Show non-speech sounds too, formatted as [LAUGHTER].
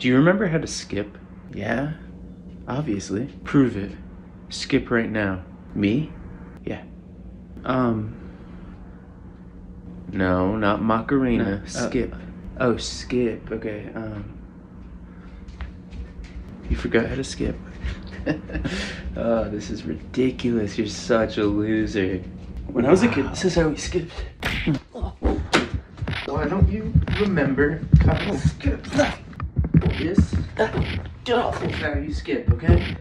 Do you remember how to skip? Yeah, obviously. Prove it. Skip right now. Me? Yeah. Um. No, not Macarena. No, uh, skip. oh, skip. Okay. Um. You forgot how to skip. [LAUGHS] oh, this is ridiculous. You're such a loser. When I was a kid, this is how we skipped. Why don't you remember how to skip? Get off. is how you skip, okay?